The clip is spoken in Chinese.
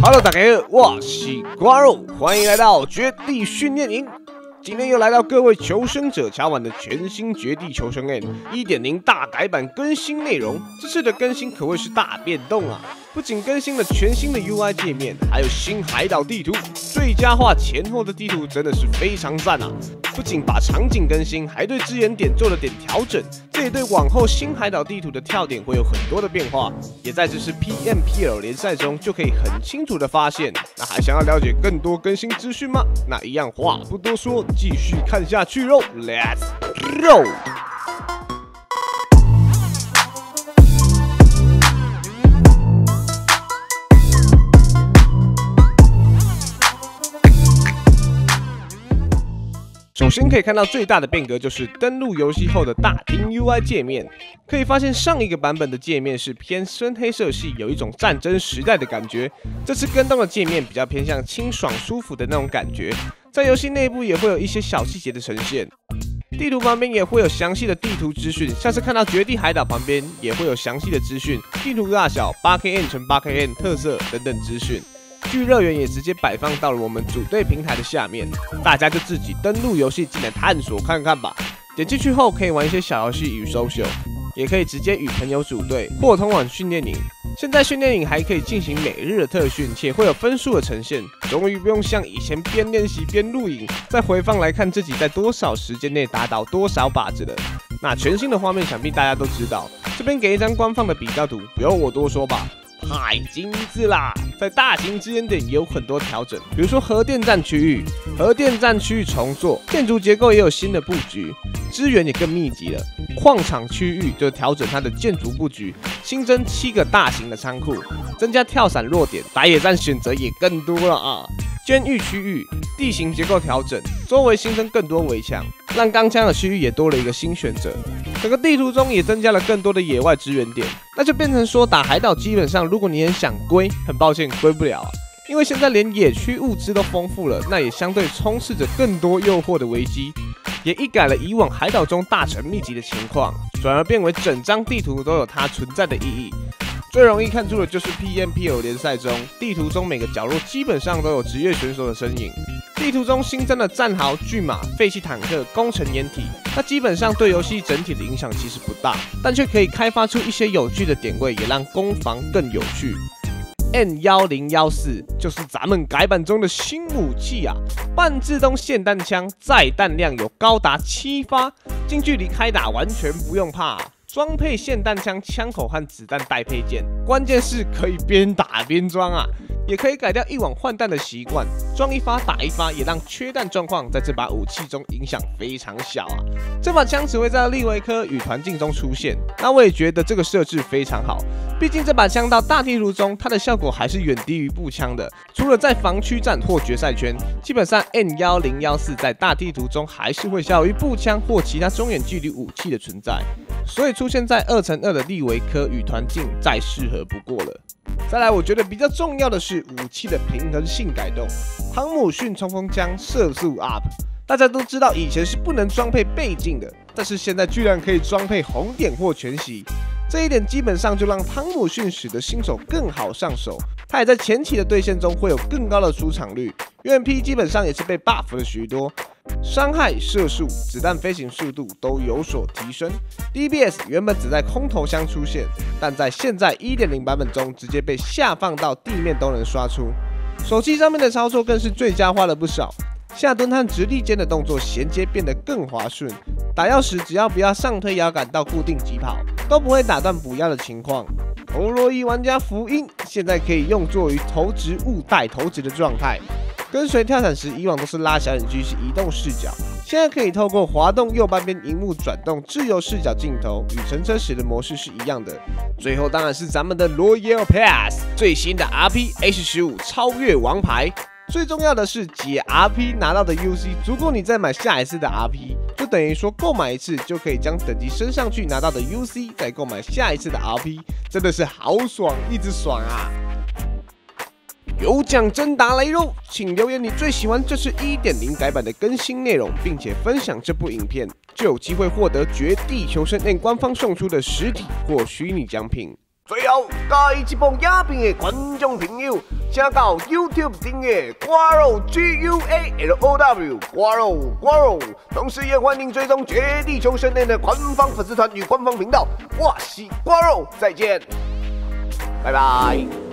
Hello，大家好，我是瓜肉，欢迎来到绝地训练营。今天又来到各位求生者茶碗的全新绝地求生 N 一点零大改版更新内容，这次的更新可谓是大变动啊！不仅更新了全新的 UI 界面，还有新海岛地图，最佳化前后的地图真的是非常赞啊！不仅把场景更新，还对支援点做了点调整，这也对往后新海岛地图的跳点会有很多的变化，也在这次 PMPL 联赛中就可以很清楚的发现。那还想要了解更多更新资讯吗？那一样话不多说，继续看下去喽，Let's go！首先可以看到最大的变革就是登录游戏后的大厅 UI 界面。可以发现上一个版本的界面是偏深黑色系，有一种战争时代的感觉。这次跟动的界面比较偏向清爽舒服的那种感觉。在游戏内部也会有一些小细节的呈现。地图旁边也会有详细的地图资讯，像是看到绝地海岛旁边也会有详细的资讯，地图大小、8KN 乘 8KN 特色等等资讯。巨乐园也直接摆放到了我们组队平台的下面，大家就自己登录游戏进来探索看看吧。点进去后可以玩一些小游戏与 social，也可以直接与朋友组队或通往训练营。现在训练营还可以进行每日的特训，且会有分数的呈现。终于不用像以前边练习边录影，再回放来看自己在多少时间内打倒多少靶子了。那全新的画面想必大家都知道，这边给一张官方的比较图，不用我多说吧。太精致啦！在大型支援点也有很多调整，比如说核电站区域，核电站区域重做，建筑结构也有新的布局，资源也更密集了。矿场区域就调整它的建筑布局，新增七个大型的仓库，增加跳伞弱点，打野战选择也更多了啊！监狱区域地形结构调整，周围新增更多围墙，让钢枪的区域也多了一个新选择。整个地图中也增加了更多的野外支援点，那就变成说打海岛，基本上如果你很想归，很抱歉归不了，因为现在连野区物资都丰富了，那也相对充斥着更多诱惑的危机，也一改了以往海岛中大城密集的情况，转而变为整张地图都有它存在的意义。最容易看出的就是 PMPL 联赛中地图中每个角落基本上都有职业选手的身影。地图中新增的战壕、巨马、废弃坦克、工程掩体，它基本上对游戏整体的影响其实不大，但却可以开发出一些有趣的点位，也让攻防更有趣。N 幺零幺四就是咱们改版中的新武器啊，半自动霰弹枪，载弹量有高达七发，近距离开打完全不用怕。装配霰弹枪枪口和子弹带配件，关键是可以边打边装啊。也可以改掉一网换弹的习惯，装一发打一发，也让缺弹状况在这把武器中影响非常小啊。这把枪只会在利维科与团境中出现，那我也觉得这个设置非常好。毕竟这把枪到大地图中，它的效果还是远低于步枪的。除了在防区战或决赛圈，基本上 N 幺零幺四在大地图中还是会小于步枪或其他中远距离武器的存在。所以出现在二乘二的利维科与团境再适合不过了。再来，我觉得比较重要的是武器的平衡性改动。汤姆逊冲锋枪射速 up，大家都知道以前是不能装配倍镜的，但是现在居然可以装配红点或全息，这一点基本上就让汤姆逊使得新手更好上手。他也在前期的对线中会有更高的出场率，UMP 基本上也是被 buff 了许多。伤害、射速、子弹飞行速度都有所提升。DBS 原本只在空投箱出现，但在现在1.0版本中直接被下放到地面都能刷出。手机上面的操作更是最佳化了不少，下蹲和直立间的动作衔接变得更滑顺。打药时只要不要上推摇杆到固定疾跑，都不会打断补药的情况。陀螺仪玩家福音现在可以用作于投掷物带投掷的状态。跟随跳伞时，以往都是拉小眼狙是移动视角，现在可以透过滑动右半边荧幕转动自由视角镜头，与乘车时的模式是一样的。最后当然是咱们的 Royal Pass 最新的 RP H 十五超越王牌。最重要的是解 RP 拿到的 UC，足够你再买下一次的 RP，就等于说购买一次就可以将等级升上去，拿到的 UC 再购买下一次的 RP，真的是好爽，一直爽啊！有奖征答来喽！请留言你最喜欢这次一点零改版的更新内容，并且分享这部影片，就有机会获得《绝地求生 N》官方送出的实体或虚拟奖品。最后，介一帮影片的观众朋友，请到 YouTube 订阅瓜肉 G U A L O W 瓜肉瓜肉，同时也欢迎追踪绝地求生 N 的官方粉丝团与官方频道。我是瓜肉，再见，拜拜。